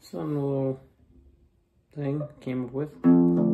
some little thing came up with.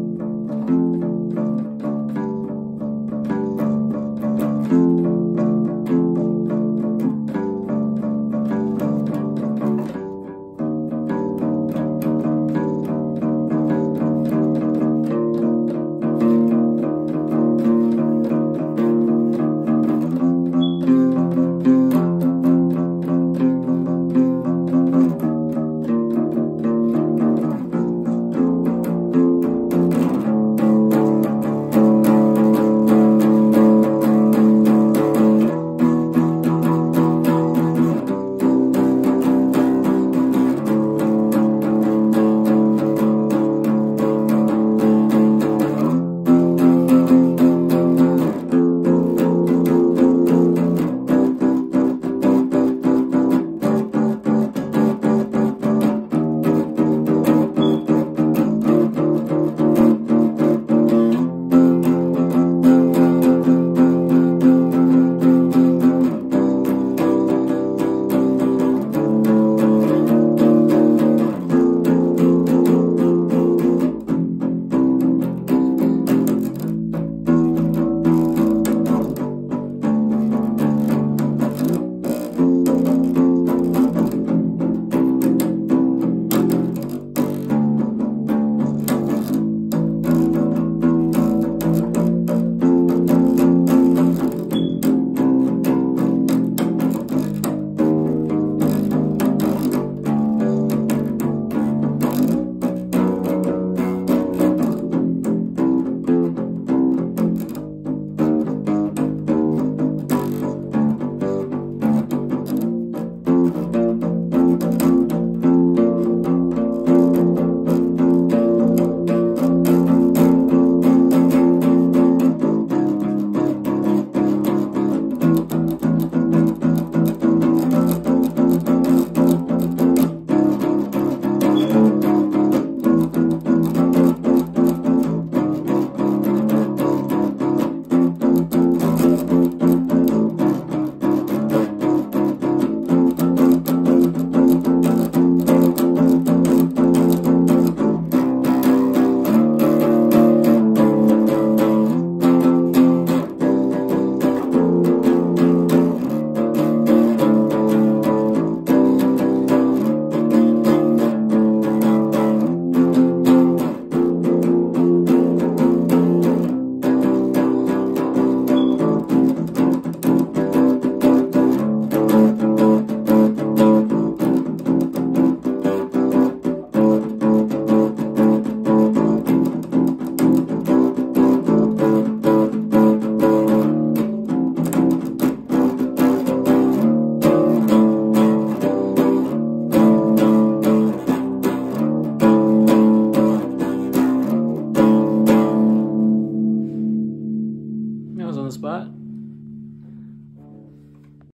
Spot.